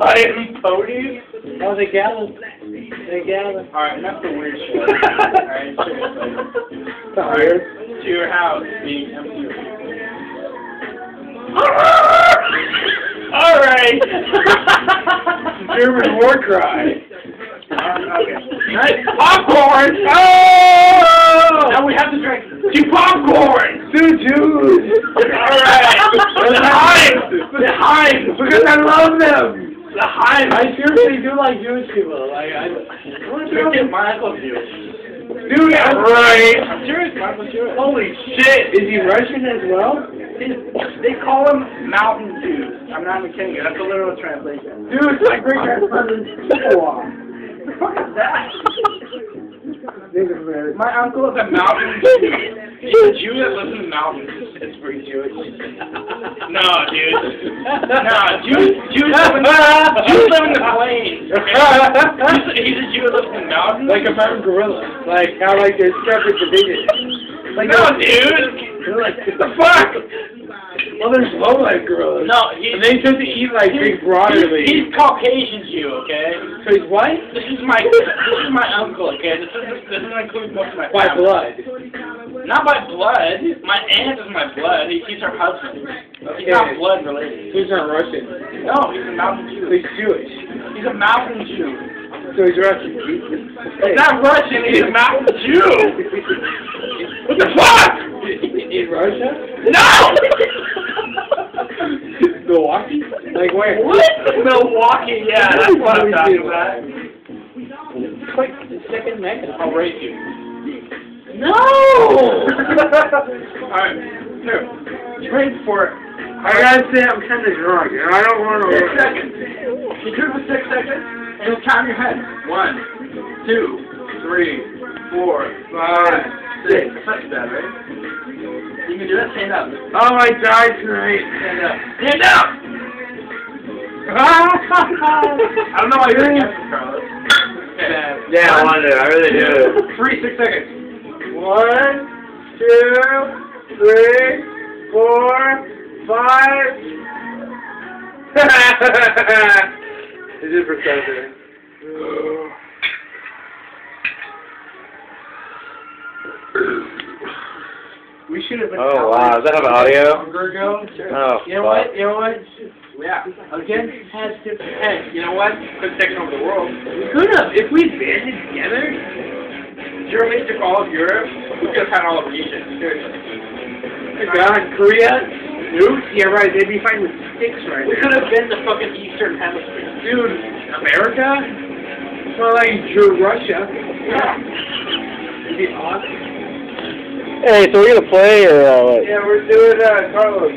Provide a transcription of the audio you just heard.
Hawaiian ponies? Oh, the gallon. The gallon. Alright, enough the weird shit. Alright, seriously. Tired. To your house being empty. Alright! German war cry. okay. Nice popcorn! Oh! Now we have to drink two popcorn! Two Jews. Alright! The Heinz! Because I love them. The Heinz! I seriously do like Jewish people. Like I. I want to at Michael Jewish. Dude, Yeah, I'm right. I'm serious, Michael's Jewish. Holy shit! Is he Russian as well? They call him Mountain Dew. I'm not even kidding you. That's the literal translation. Dude, my great grandfather's. What the fuck is that? My uncle is a Mountain Jew. He's a Jew that lives in the mountains. It's pretty Jewish. No, dude. No, Jews, Jews live in the, Jews live in the plains. Okay? He's, he's a Jew that lives in the mountains. Like a mountain gorilla. Like how like they're separate divisions. Like no, dude. Like What the fuck? Well, there's low life gorillas. No, he's, And they tend to eat like big broadleaf. he's, he's Caucasian Jew, okay? So he's white? This is my this is my uncle, okay? This doesn't this doesn't include most of my By family. blood. Not by blood. My aunt is my blood. He, he's her husband. Okay. He's not blood related. So he's not Russian. No, he's a mountain Jew. he's Jewish. He's a mountain Jew. So he's Russian. He's not Russian. He's a mountain Jew. What the fuck? In Russia? No. Milwaukee? Like where? What? Milwaukee. Yeah, that's what I'm talking about. It's like the second Mecca. I'll rape you. No! Alright, here. Drink for it. I gotta say I'm kind of drunk, and I don't wanna... six to. seconds. You drink for six seconds, and just count your head. One, two, three, four, five, six. That's bad, right? You can do that. Stand up. Oh, I died tonight. Stand up. Stand up! I don't know why you're against it, Carlos. Okay. Yeah, I wanted. I really do. Three, six seconds. One, two, three, four, five. Is it for president? We should have been. Oh wow, does that have audio? Longer ago. Oh, You know what? You know what? Yeah. Again, has to. Hey, you know what? Could have taken over the world. We could have if we banded together. Germany took all of Europe. We could have had all of Asia. Seriously. God, Korea, nukes. Yeah, right. They'd be fighting with sticks right We now. could have been the fucking Eastern Hemisphere. Dude, America? Well, like Russia. Yeah. It'd be awesome. Hey, so we're gonna play or uh, what? Yeah, we're doing uh, Carlos.